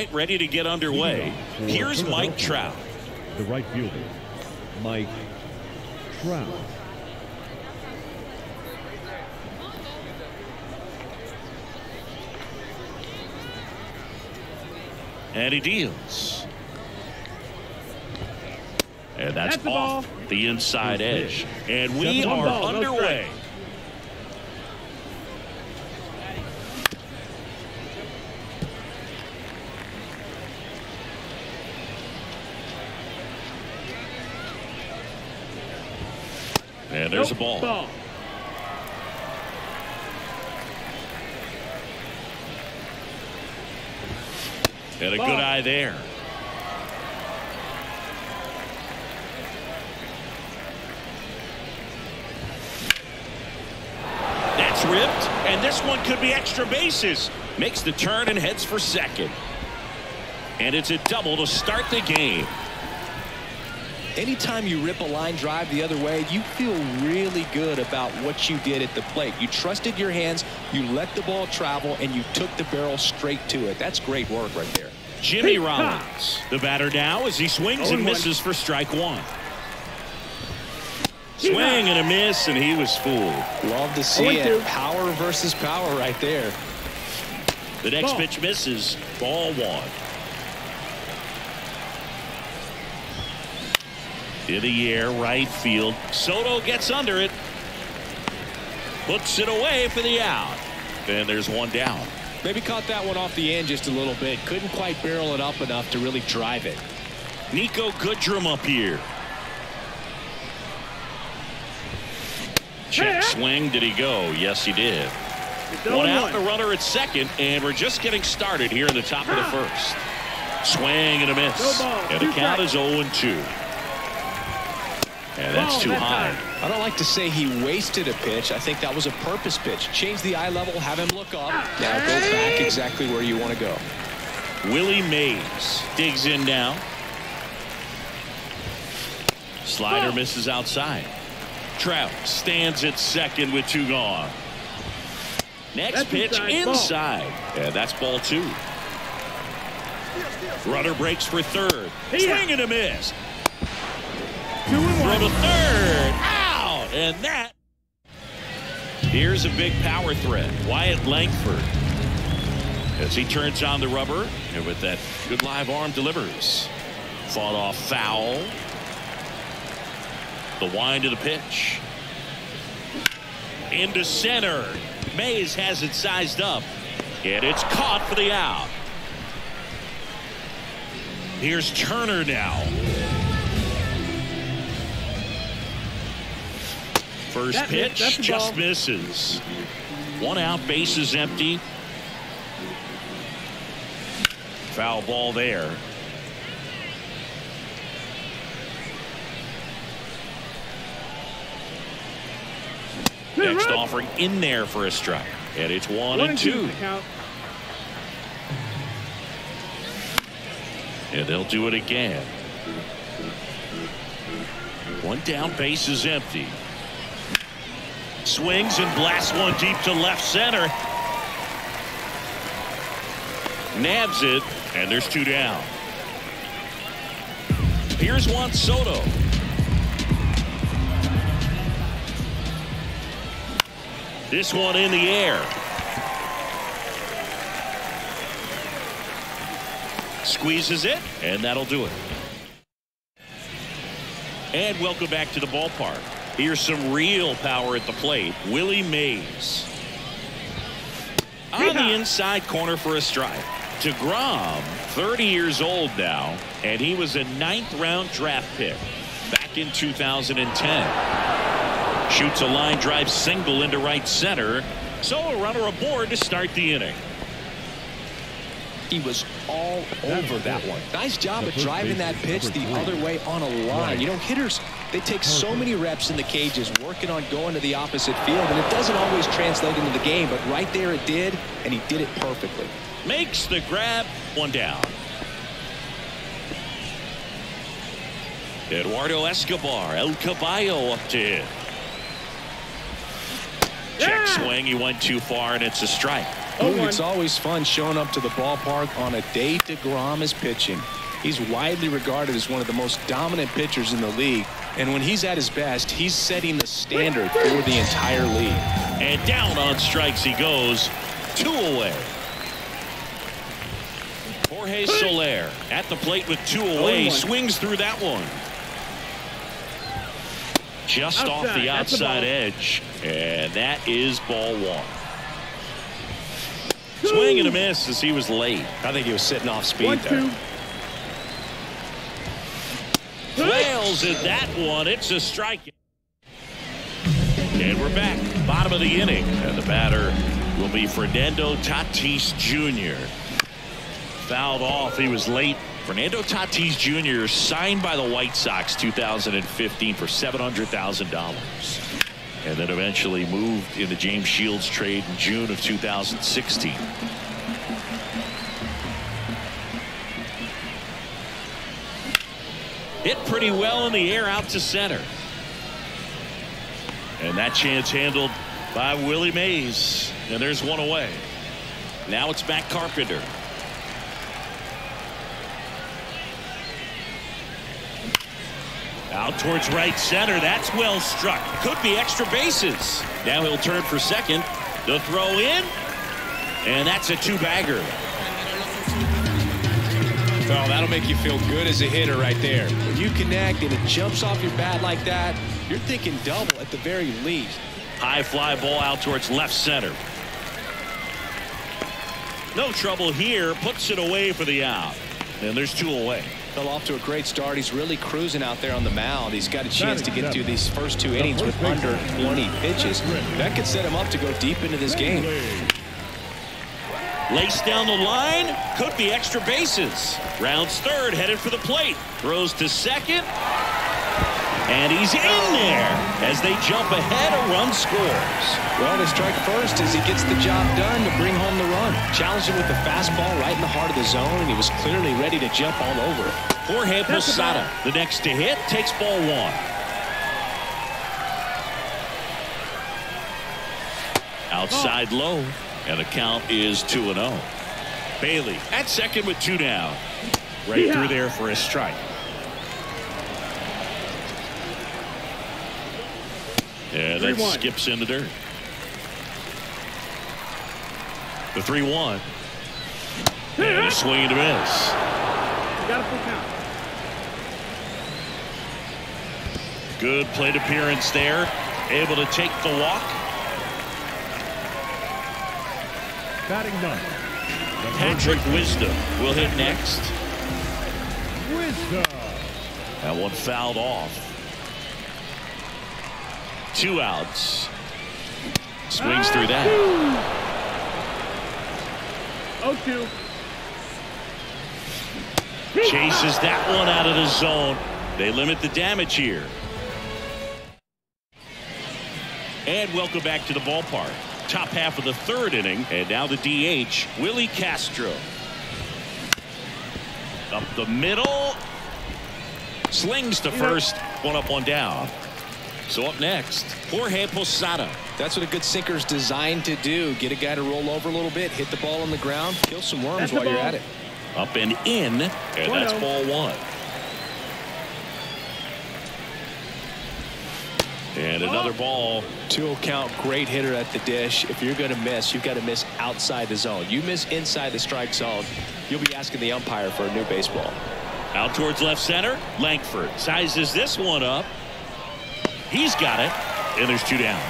All right, ready to get underway. Here's Mike Trout. The right fielder, Mike Trout. And he deals. And that's, That's the off ball. the inside edge. And we are ball, no underway. And there's Nope, a ball. Ball. And a Ball. good eye there. That's ripped, and this one could be extra bases. Makes the turn and heads for second. And it's a double to start the game. Anytime you rip a line drive the other way, you feel really good about what you did at the plate. You trusted your hands, you let the ball travel, and you took the barrel straight to it. That's great work right there. Jimmy Hey, Rollins, the batter now as he swings Oh, and and misses for strike one. Swing and a miss, and he was fooled. Love to see one, it. Power versus power right there. The next pitch misses. Ball one. in the air, right field. Soto gets under it. Puts it away for the out. And there's one down. Maybe caught that one off the end just a little bit. Couldn't quite barrel it up enough to really drive it. Niko Goodrum up here. Check swing. Did he go? Yes, he did. One out, the runner at second, and we're just getting started here in the top of the first. Swing and a miss. And the count is 0-2. That's oh, too high. I don't like to say he wasted a pitch. I think that was a purpose pitch. Change the eye level, have him look up. Now go back exactly where you want to go. Willie Mays digs in now. Slider misses outside. Trout stands at second with two gone. Next that's pitch inside. inside. Yeah, that's ball two. Runner breaks for third. Swing and a miss. Throw to third. Out. And that. Here's a big power threat. Wyatt Langford. As he turns on the rubber. And with that good live arm delivers. Fought off foul. The wind of the pitch. Into center. Mays has it sized up. And it's caught for the out. Here's Turner now. First That pitch just ball. misses. One out, base is empty. Foul ball there. Next offering in there for a strike. And it's one, One and two. the. And they'll do it again. One down, base is empty. Swings and blasts one deep to left center. Nabs it, and there's two down. Here's Juan Soto. This one in the air. Squeezes it, and that'll do it. And welcome back to the ballpark. Here's some real power at the plate. Willie Mays. On the inside corner for a strike. DeGrom, 30 years old now, and he was a ninth round draft pick back in 2010. Shoots a line drive single into right center. So a runner aboard to start the inning. He was all over that one. Nice job of driving that pitch the other way on a line. You know, hitters, they take so many reps in the cages working on going to the opposite field, and it doesn't always translate into the game, but right there it did, and he did it perfectly. Makes the grab. One down. Eduardo Escobar, El Caballo up to hit. Check Yeah. swing. He went too far, and it's a strike. Oh, it's always fun showing up to the ballpark on a day DeGrom is pitching. He's widely regarded as one of the most dominant pitchers in the league. And when he's at his best, he's setting the standard for the entire league. And down on strikes he goes. Two away. Jorge Soler at the plate with two oh, away. one. Swings through that one. Just off the outside ball. edge. And that is ball one. Swing and a miss as he was late. I think he was sitting off speed One, there. two. Flails in that one. It's a strike. And we're back. Bottom of the inning. And the batter will be Fernando Tatis Jr. Fouled off. He was late. Fernando Tatis Jr. signed by the White Sox 2015 for $700,000. And then eventually moved in the James Shields trade in June of 2016. Hit pretty well in the air out to center. And that chance handled by Willie Mays. And there's one away. Now it's Matt Carpenter. Out towards right center. That's well struck. Could be extra bases. Now he'll turn for second. The throw in. And that's a two bagger. Well, that'll make you feel good as a hitter right there. When you connect and it jumps off your bat like that, you're thinking double at the very least. High fly ball out towards left center. No trouble here. Puts it away for the out. And there's two away. Fell off to a great start. He's really cruising out there on the mound. He's got a chance to get through these first two innings with under 20 pitches. That could set him up to go deep into this game. Laced down the line. Could be extra bases. Rounds third. Headed for the plate. Throws to second. And he's in there as they jump ahead. A run scores. Well, they strike first as he gets the job done to bring home the run. Challenged him with the fastball right in the heart of the zone, and he was clearly ready to jump all over it. Jorge That's Posada, the next to hit, takes ball one. Outside low, and the count is 2 and 0. Bailey at second with two down. Right Yeah. through there for a strike. Yeah, that 3-1. skips in the dirt. The 3 1. And a swing and a miss. Got a full count. Good plate appearance there. Able to take the walk. Batting ninth. the Patrick third Wisdom will hit next. Wisdom. That one fouled off. Two outs. Swings through that. Oh, two. Chases that one out of the zone. They limit the damage here. And welcome back to the ballpark. Top half of the third inning. And now the DH, Willi Castro. Up the middle. Slings to first. One up, one down. So up next, Jorge Posada. That's what a good sinker is designed to do. Get a guy to roll over a little bit, hit the ball on the ground, kill some worms That's while you're at it. Up and in. And that's One-oh. ball one. And another ball. Two count, great hitter at the dish. If you're going to miss, you've got to miss outside the zone. You miss inside the strike zone, you'll be asking the umpire for a new baseball. Out towards left center. Langford sizes this one up. He's got it. And there's two down.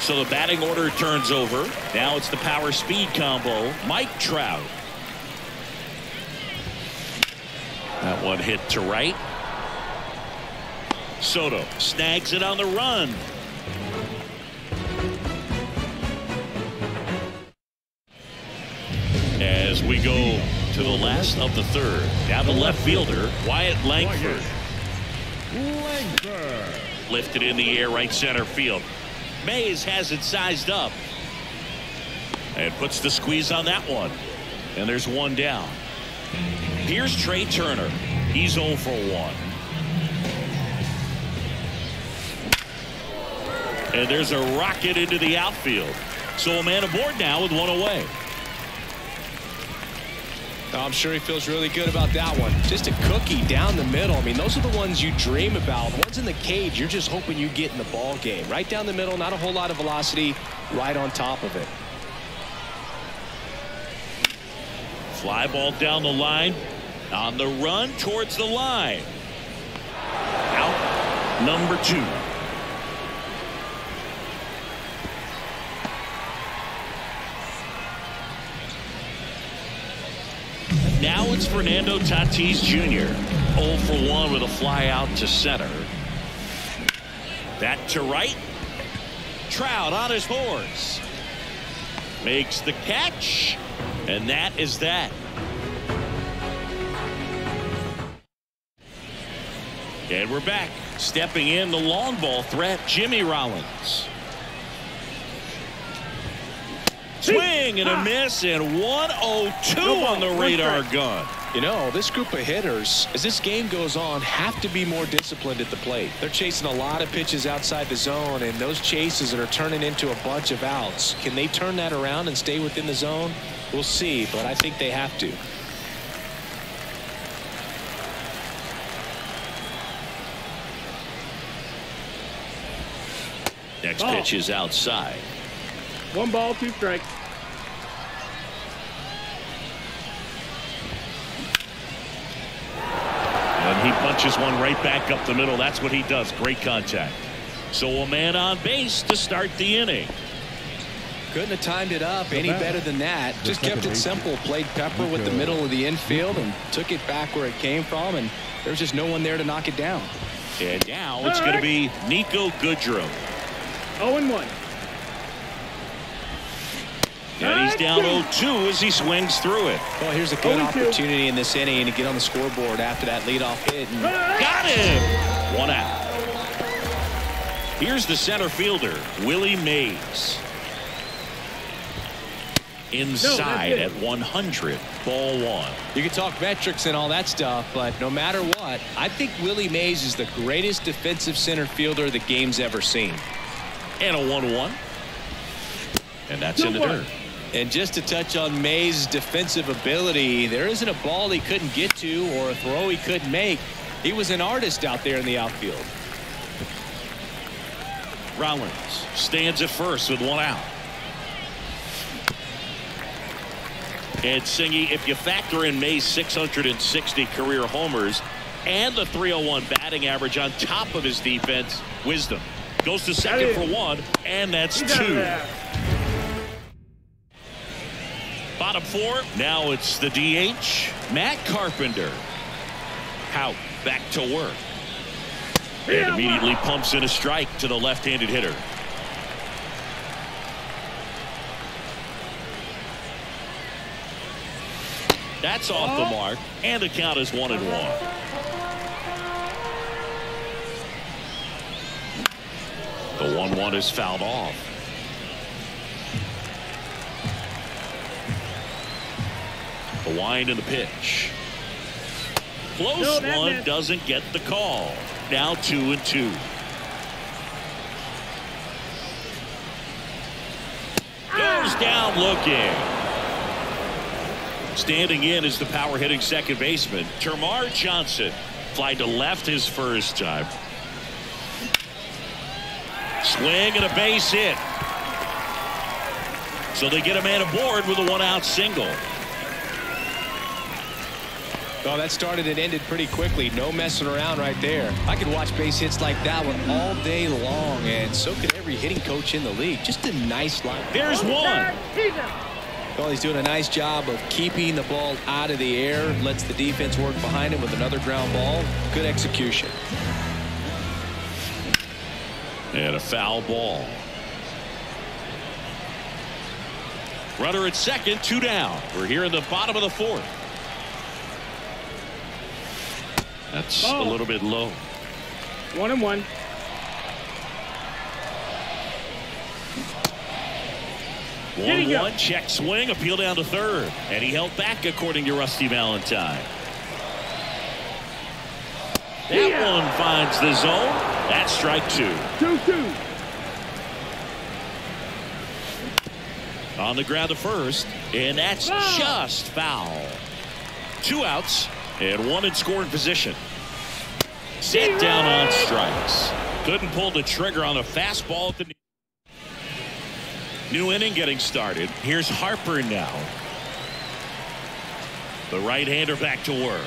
So the batting order turns over. Now it's the power speed combo. Mike Trout. That one hit to right. Soto snags it on the run. As we go to the last of the third. Now the left fielder, Wyatt Langford. Langford. Lifted in the air right center field. Mays has it sized up. And puts the squeeze on that one. And there's one down. Here's Trey Turner. He's 0 for 1. And there's a rocket into the outfield. So a man aboard now with one away. I'm sure he feels really good about that one. Just a cookie down the middle. I mean, those are the ones you dream about. The ones in the cage, you're just hoping you get in the ball game. Right down the middle, not a whole lot of velocity, right on top of it. Fly ball down the line. On the run towards the line. Out number two. Now it's Fernando Tatis Jr. 0 for 1 with a fly out to center. That to right. Trout on his horse. Makes the catch. And that is that. And we're back. Stepping in the long ball threat, Jimmy Rollins. Swing and a ah. miss and 102 on the radar gun. You know, this group of hitters, as this game goes on, have to be more disciplined at the plate. They're chasing a lot of pitches outside the zone, and those chases that are turning into a bunch of outs. Can they turn that around and stay within the zone? We'll see, but I think they have to. Next Ball. pitch is outside. One ball, two strikes. And he punches one right back up the middle. That's what he does. Great contact. So a man on base to start the inning. Couldn't have timed it up any better than that. Just kept it simple. Played Pepper with the middle of the infield and took it back where it came from. And there was just no one there to knock it down. And now it's going to be Niko Goodrum. 0 and 1. And he's down 0-2 as he swings through it. Well, here's a good 0-2. opportunity in this inning to get on the scoreboard after that leadoff hit. And Got him! One out. Here's the center fielder, Willie Mays. Inside No, at 100, ball one. You can talk metrics and all that stuff, but no matter what, I think Willie Mays is the greatest defensive center fielder the game's ever seen. And a 1-1. And that's in the 2-1. dirt. And just to touch on Mays' defensive ability, there isn't a ball he couldn't get to or a throw he couldn't make. He was an artist out there in the outfield. Rollins stands at first with one out. And Singy, if you factor in May's 660 career homers and the 301 batting average on top of his defense, wisdom goes to second for one, and that's He's out two. Bottom four. Now it's the DH, Matt Carpenter. Hout back to work. And immediately pumps in a strike to the left-handed hitter. That's off the oh. mark, and the count is one and one. The one-one is fouled off. The wind and the pitch. Close No, one doesn't get the call. Now two and two. Goes down looking. Standing in is the power hitting second baseman, Termarr Johnson. Fly to left his first time. Swing and a base hit. So they get a man aboard with a one out single. Oh, that started and ended pretty quickly. No messing around right there. I could watch base hits like that one all day long, and so could every hitting coach in the league. Just a nice line. There's one. He's out. Well, he's doing a nice job of keeping the ball out of the air, lets the defense work behind him with another ground ball. Good execution. And a foul ball. Runner at second, two down. We're here in the bottom of the fourth. That's a oh. little bit low. One and one. 1 1, check swing, appeal down to third. And he held back, according to Rusty Valentine. That Yeah. one finds the zone. That's strike two. Two two. On the ground to first, and that's Foul. just foul. Two outs and one in scoring position. Set down on strikes. Couldn't pull the trigger on a fastball at the new inning getting started. Here's Harper now. The right-hander back to work.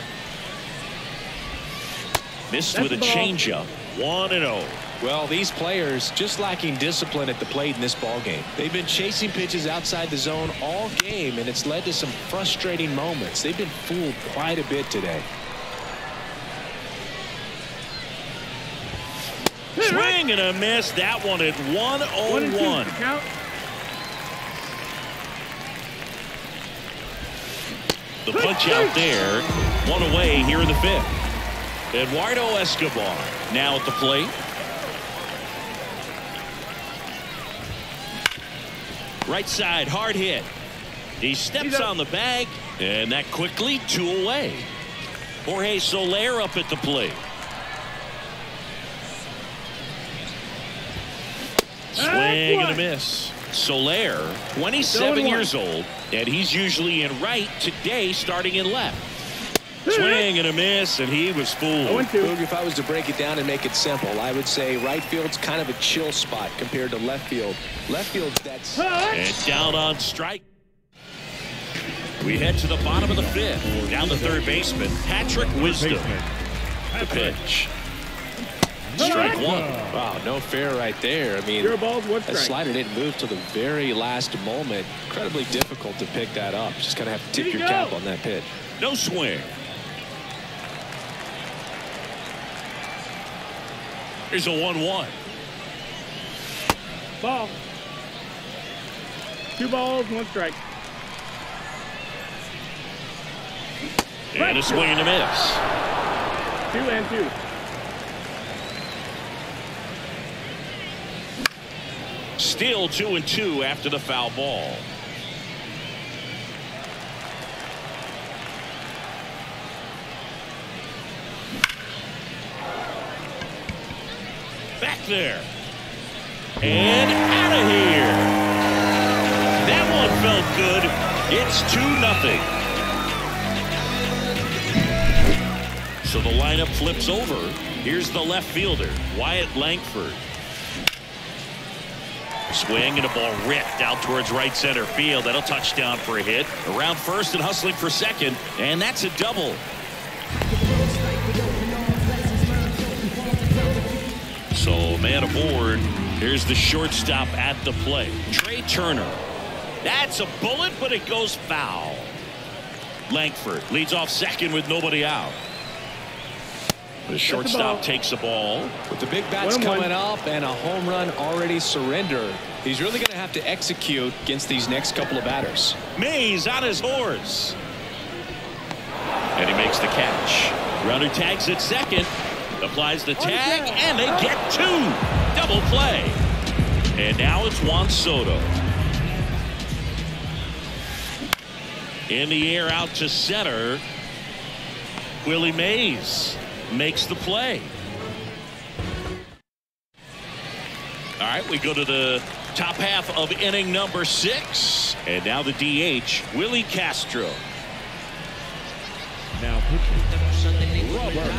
Missed That's with a changeup. One and oh. Well, these players just lacking discipline at the plate in this ball game. They've been chasing pitches outside the zone all game, and it's led to some frustrating moments. They've been fooled quite a bit today. Swing and a miss. That one at One and two. 101. Count. The punch out there. One away here in the fifth. Eduardo Escobar now at the plate. Right side, hard hit. He steps on the bag, and that quickly two away. Jorge Soler up at the plate. Swing and a miss. Soler, 27 Still in one. years old, and he's usually in right today, starting in left. Swing and a miss, and he was fooled. Boog, if I was to break it down and make it simple, I would say right field's kind of a chill spot compared to left field. Left field's that's And down on strike. We head to the bottom of the fifth. Down the third baseman, Patrick Wisdom. The pitch. Strike one. wow, no fair right there. I mean, Zero balls, one that slider didn't move till the very last moment. Incredibly difficult to pick that up. Just kind of have to tip you your go. cap on that pitch. No swing. Here's a 1-1. Ball. Two balls, one strike. And a swing and a miss. Two and two. Still two and two after the foul ball. Back there. And out of here. That one felt good. It's 2 nothing. So the lineup flips over. Here's the left fielder, Wyatt Langford. Swing and a ball ripped out towards right center field. That'll touch down for a hit. Around first and hustling for second. And that's a double. So man aboard. Here's the shortstop at the play. Trey Turner. That's a bullet, but it goes foul. Langford leads off second with nobody out. The shortstop ball. takes the ball. With the big bats One and one. coming up and a home run already surrendered, he's really going to have to execute against these next couple of batters. Mays on his horse. And he makes the catch. Runner tags at second. Applies the tag, and they get two. Double play. And now it's Juan Soto. In the air out to center. Willie Mays makes the play. All right, we go to the top half of inning number six. And now the DH, Willi Castro. Now pitching. Robert.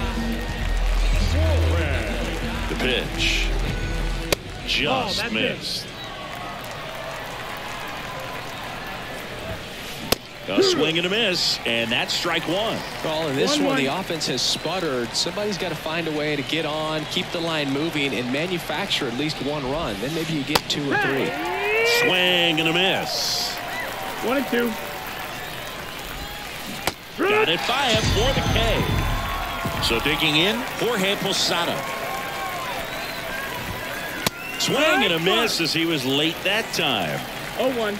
The pitch. Just missed. it. A swing and a miss, and that's strike one. Well, in this One, one, one. the offense has sputtered. Somebody's got to find a way to get on, keep the line moving, and manufacture at least one run. Then maybe you get two or three. Swing and a miss. One and two. Got it by him for the K. So digging in, Jorge Posada. Swing and a miss as he was late that time. Oh one.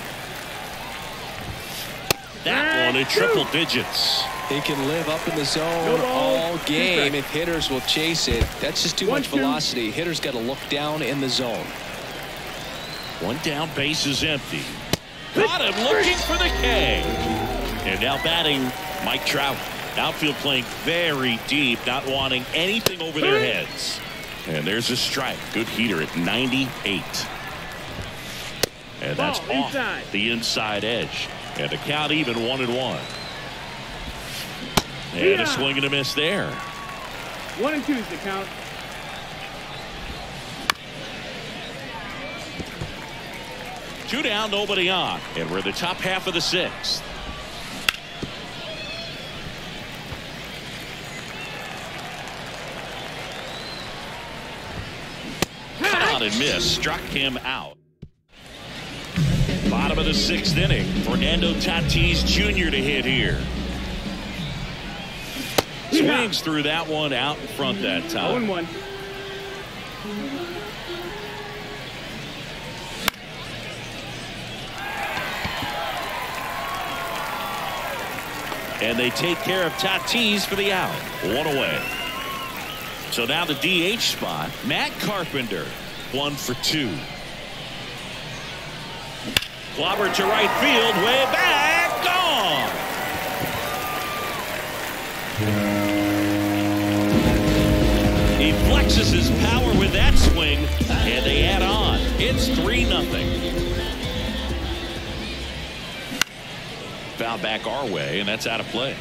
That one in triple digits. He can live up in the zone all game if hitters will chase it. That's just too One, much two. velocity. Hitters got to look down in the zone. One down, base is empty. Caught him looking for the K. And now batting Mike Trout. Outfield playing very deep, not wanting anything over their heads. And there's a strike. Good heater at 98. And that's off the inside edge. And the count even one and one. And Yeah. a swing and a miss there. One and two is the count. Two down, nobody on. And we're in the top half of the sixth. Out and missed. Struck him out. Bottom of the sixth inning. Fernando Tatis Jr. to hit here. Swings through that one out in front that time. and 1. And they take care of Tatis for the out. One away. So now the DH spot. Matt Carpenter. One for two. Clobber to right field. Way back. Gone. He flexes his power with that swing. And they add on. It's 3 nothing. Foul back our way, and that's out of play.